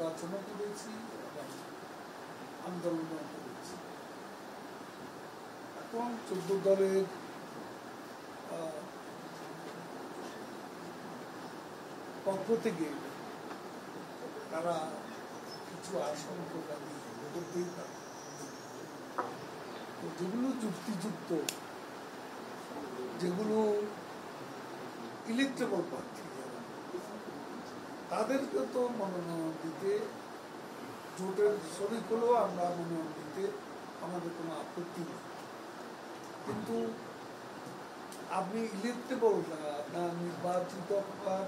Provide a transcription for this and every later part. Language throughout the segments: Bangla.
নির্বাচনও করেছি এবং আন্দোলনও করেছি। এখন চোদ্দ দলের পক্ষ থেকে তারা কিছু আসন করতেই পারে যেগুলো যুক্তিযুক্ত যেগুলো ইলেকট্রেবল যারা, তাদেরকে তো মনোনয়ন দিতে জোটের শরিক হলেও আমরা মনোনয়ন দিতে আমাদের কোনো আপত্তি নেই। কিন্তু আপনি ইলেকটেবল আপনার নির্বাচিত হওয়ার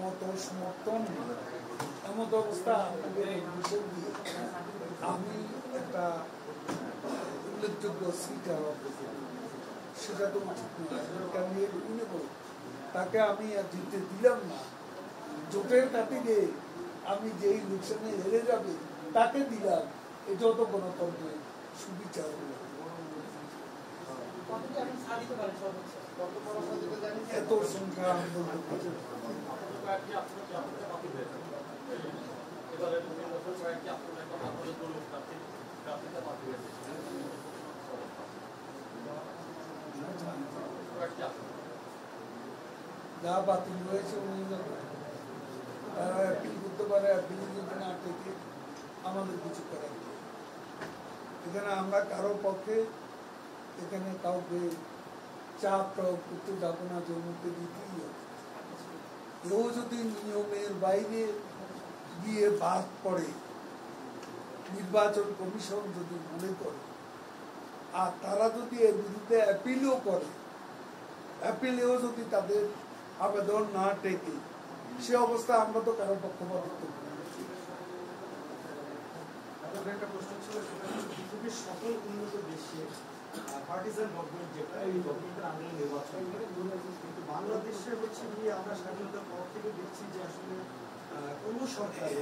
মতো সমর্থন। এমন অবস্থা আমি একটা উল্লেখযোগ্য সিটার সেটা তো উচিত নয়। তাকে আমি আর দিলাম না। জোটের খাতিরে আমি যে ইলেকশনে হেরে যাবে, তাকে দিলাম। এটাও তো গণতন্ত্রের সুবিচার এত সংখ্যা যা বাতিল হয়েছে, উনি আমাদের কিছু আমরা কারও পক্ষে এখানে কাউকে চাপ করতে যাব না মুখে দিতেই কেউ যদি নিয়মের বাইরে গিয়ে বাদ পড়ে। নির্বাচন কমিশন যদি মনে করে, আর তারা যদি এর বিরুদ্ধে অ্যাপিলও করে অ্যাপিলেও যদি তাদের আবেদন না টেকে সে অবস্থা আমরা তো কারও পক্ষপাতিত্ব করি একটা প্রশ্ন ছিল, সেটা পৃথিবীর সকল উন্নত যেটা, এই কিন্তু হচ্ছে গিয়ে আমরা স্বাধীনতার পর থেকে দেখছি যে আসলে কোনো সরকারের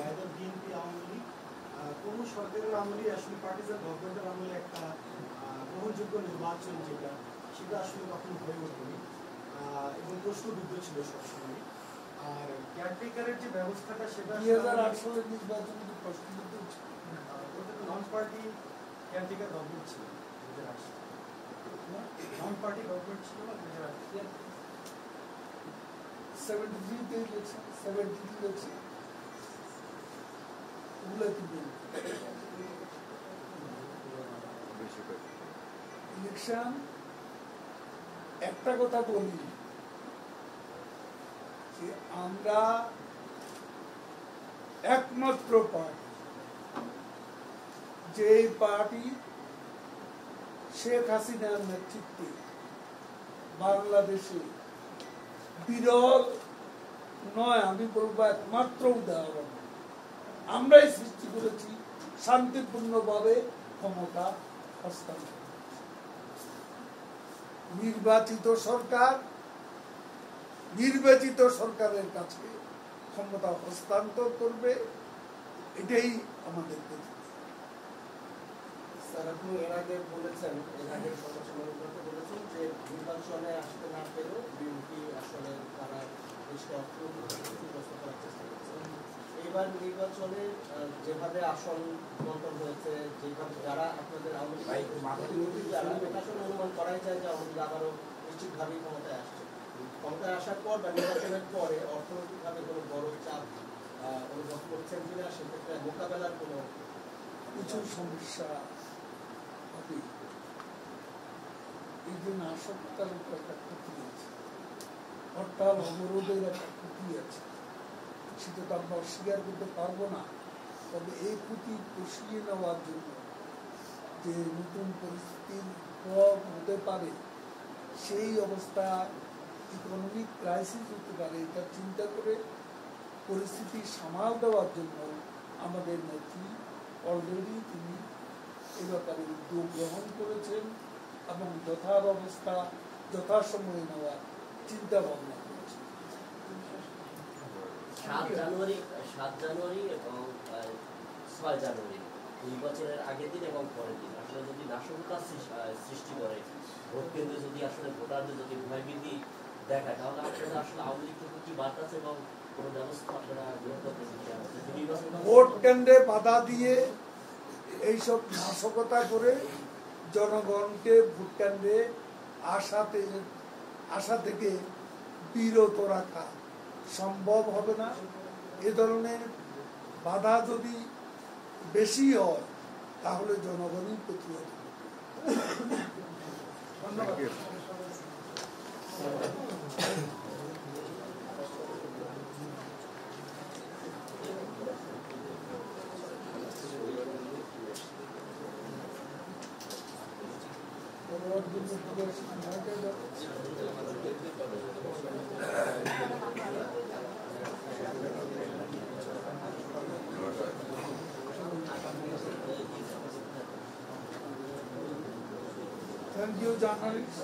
আসলে একটা গ্রহণযোগ্য নির্বাচন যেটা, সেটা আসলে কখনো হয়ে ওঠেনি। এবং প্রশ্নবিদ্ধ ছিল সবসময় আর যে ব্যবস্থাটা সেটা দুই হাজার আট সালের নির্বাচন তো। নন পার্টি গভর্নমেন্ট ছিল নন পার্টি গভর্নমেন্ট ছিল না দুই হাজার 73 তে ইলেকশন 70 ইলেকশন ওগুলো কি ইলেকশন একটা কথা বলি। যে আমরা একমাত্র পার্টি। যে পার্টি শেখ হাসিনার নেতৃত্বে বাংলাদেশে বিরল নয়, আমি বলব একমাত্র উদাহরণ। আমরাই সৃষ্টি করেছি শান্তিপূর্ণভাবে ক্ষমতা হস্তান্তর। নির্বাচিত সরকার নির্বাচিত সরকারের কাছে ক্ষমতা হস্তান্তর করবে এটাই আমাদের স্যার আপনি এর আগে বলেছেন এর আগে সমালোচনা বলেছেন যে নির্বাচনে আসতে না পেরেও বিএনপি আসলে তারা দেশকে অর্থনৈতিক করার চেষ্টা করছে। এইবার নির্বাচনে যেভাবে আসন বন্টন হয়েছে যেভাবে যারা আপনাদের আওয়ামী লীগ যারা আসলে অনুমান করাই যায় যে আওয়ামী লীগ আবারও নিশ্চিতভাবেই ক্ষমতায় আসছে। ক্ষমতায় আসার পর বা নির্বাচনের পরে অর্থনৈতিকভাবে কোনো বড় চাপ অনুভব করছেন কিনা সেক্ষেত্রে মোকাবেলার কোনো কিছু সমস্যা হবে। এই উপর একটা ক্ষতি আছে, হরতাল, অবরোধের একটা ক্ষতি আছে, সেটা তো আমরা অস্বীকার করতে পারব না। তবে এই ক্ষতি পুষিয়ে নেওয়ার জন্য যে নতুন পরিস্থিতির প্রভাব হতে পারে, সেই অবস্থা ইকোনমিক ক্রাইসিস হতে পারে, এটা চিন্তা করে পরিস্থিতি সামাল দেওয়ার জন্য আমাদের নেত্রী অলরেডি তিনি এ ব্যাপারে উদ্যোগ গ্রহণ করেছেন এবং যথাব্যবস্থা, যথাসময়ে নেওয়ার চিন্তা ভাবনা সাত জানুয়ারি সাত জানুয়ারি এবং ছয় জানুয়ারি নির্বাচনের আগের দিন এবং পরের দিন। আসলে যদি নাশকতা সৃষ্টি করে ভোট কেন্দ্রে যদি আসলে ভোটারদের যদি ভয়ভীতি দেখায় তাহলে আপনারা আসলে আওয়ামী লীগ থেকে কি বার্তা এবং কোনো ব্যবস্থা আপনারা গ্রহণ করতেছেন কিনা? যদি নির্বাচন কমিশন- ভোট কেন্দ্রে বাধা দিয়ে এইসব নাশকতা করে জনগণকে ভোট কেন্দ্রে আসাতে আসা থেকে বিরত রাখা সম্ভব হবে না এ ধরনের বাধা যদি বেশি হয় তাহলে জনগণই প্রতিরোধ করবে। ধন্যবাদ Thank you, journalists.